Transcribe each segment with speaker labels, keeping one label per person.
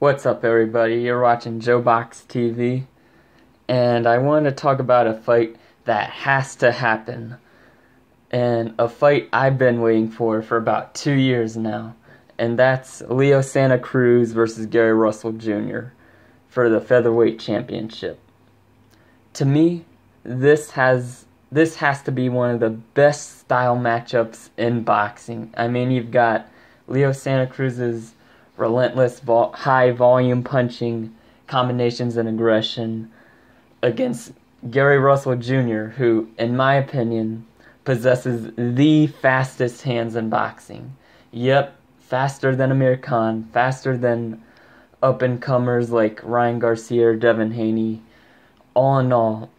Speaker 1: What's up, everybody? You're watching Joe Box TV, and I want to talk about a fight that has to happen, and a fight I've been waiting for for about two years now, and that's Leo Santa Cruz versus Gary Russell Jr. for the featherweight championship. To me, this has this has to be one of the best style matchups in boxing. I mean, you've got Leo Santa Cruz's relentless vol- high volume punching combinations and aggression against Gary Russell Jr., who, in my opinion, possesses the fastest hands in boxing. Yep, faster than Amir Khan, faster than up and comers like Ryan Garcia or Devin Haney. All in all,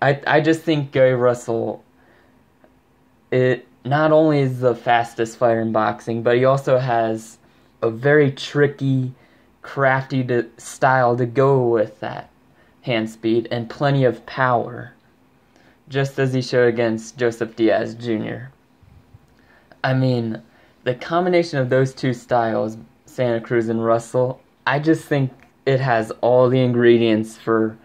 Speaker 1: I I just think Gary Russell it not only is the fastest fighter in boxing, but he also has a very tricky, crafty to, style to go with that hand speed and plenty of power, just as he showed against Joseph Diaz Jr. I mean, the combination of those two styles, Santa Cruz and Russell, I just think it has all the ingredients for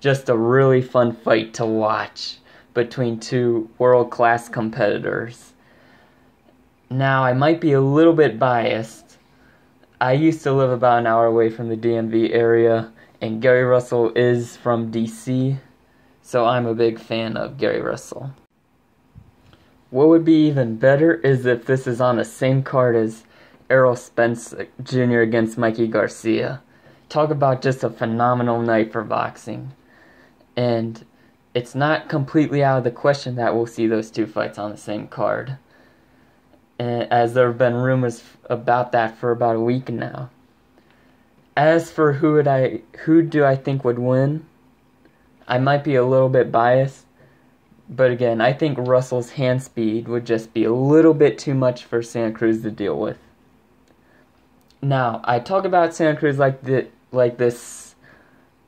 Speaker 1: just a really fun fight to watch between two world class competitors. Now, I might be a little bit biased I used to live about an hour away from the DMV area, and Gary Russell is from DC, so I'm a big fan of Gary Russell. What would be even better is if this is on the same card as Errol Spence uh, Jr. against Mikey Garcia. Talk about just a phenomenal night for boxing. And it's not completely out of the question that we'll see those two fights on the same card as there have been rumors about that for about a week now. As for who would I who do I think would win? I might be a little bit biased, but again, I think Russell's hand speed would just be a little bit too much for Santa Cruz to deal with. Now, I talk about Santa Cruz like the like this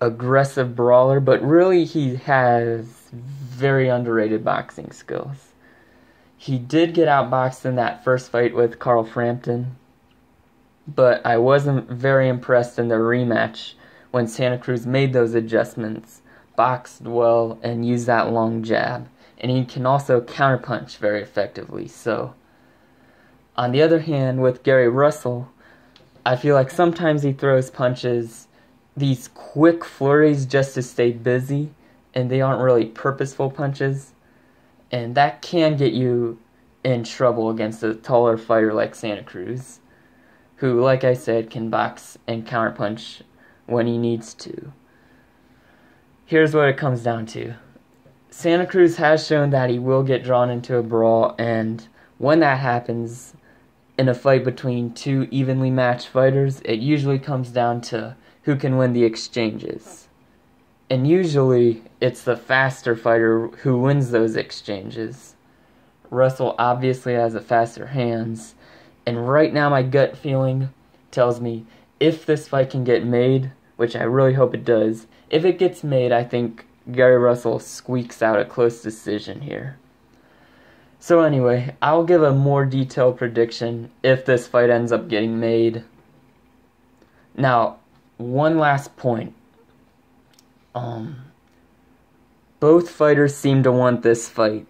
Speaker 1: aggressive brawler, but really he has very underrated boxing skills. He did get outboxed in that first fight with Carl Frampton, but I wasn't very impressed in the rematch when Santa Cruz made those adjustments, boxed well, and used that long jab. And he can also counterpunch very effectively. So, on the other hand, with Gary Russell, I feel like sometimes he throws punches, these quick flurries just to stay busy, and they aren't really purposeful punches and that can get you in trouble against a taller fighter like Santa Cruz, who, like I said, can box and counterpunch when he needs to. Here's what it comes down to Santa Cruz has shown that he will get drawn into a brawl, and when that happens in a fight between two evenly matched fighters, it usually comes down to who can win the exchanges. And usually it's the faster fighter who wins those exchanges. Russell obviously has the faster hands, and right now my gut feeling tells me if this fight can get made, which I really hope it does, if it gets made, I think Gary Russell squeaks out a close decision here. So anyway, I'll give a more detailed prediction if this fight ends up getting made. Now, one last point. Um, both fighters seem to want this fight.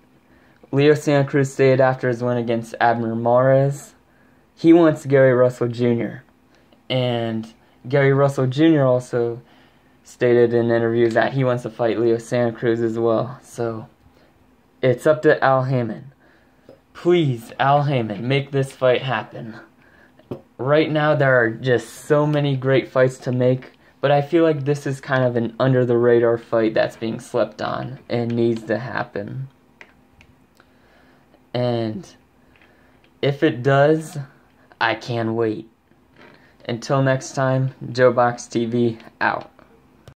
Speaker 1: Leo Santa Cruz stated after his win against Abner Mares, he wants Gary Russell Jr. And Gary Russell Jr. also stated in interviews that he wants to fight Leo Santa Cruz as well. So it's up to Al Haymon. Please, Al Haymon, make this fight happen. Right now, there are just so many great fights to make. But I feel like this is kind of an under the radar fight that's being slept on and needs to happen. And if it does, I can't wait. Until next time, Joe Box TV out.